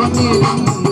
Thank you.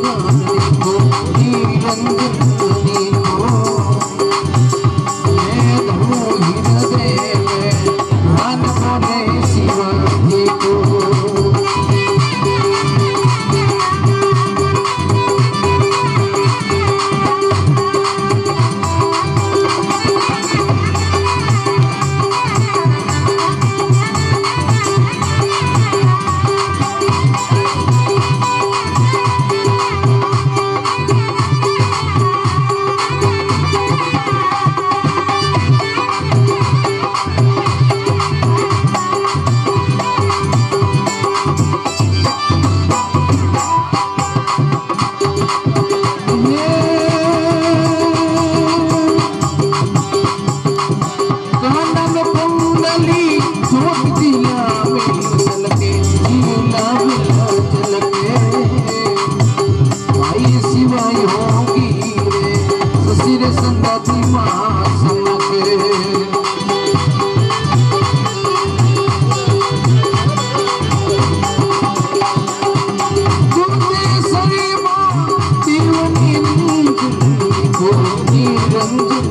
सिर संगति पास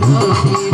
Oh,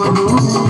Música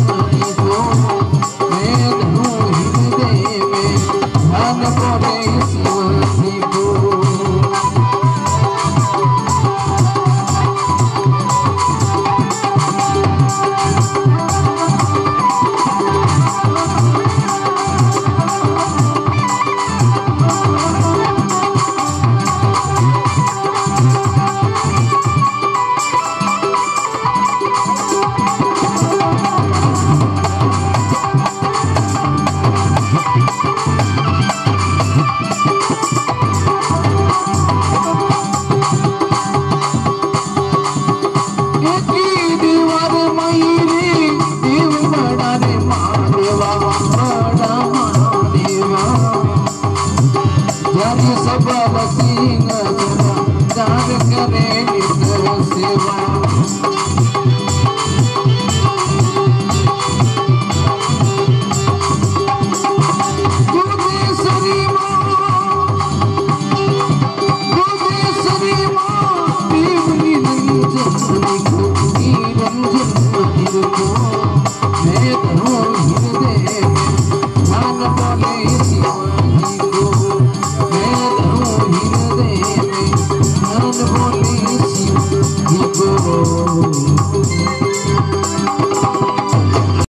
सब